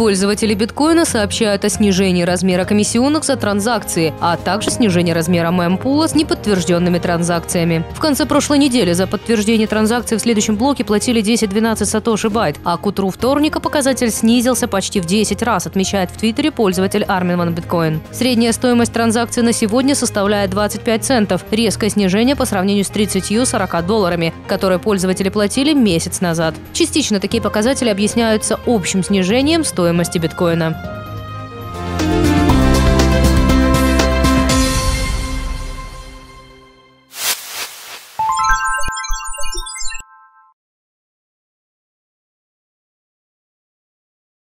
Пользователи биткоина сообщают о снижении размера комиссионных за транзакции, а также снижении размера мемпула с неподтвержденными транзакциями. В конце прошлой недели за подтверждение транзакций в следующем блоке платили 10-12 сатоши байт, а к утру вторника показатель снизился почти в 10 раз, отмечает в Твиттере пользователь Армин Ван Биткоин. Средняя стоимость транзакции на сегодня составляет 25 центов, резкое снижение по сравнению с 30-40 долларами, которые пользователи платили месяц назад. Частично такие показатели объясняются общим снижением стоимости биткоина.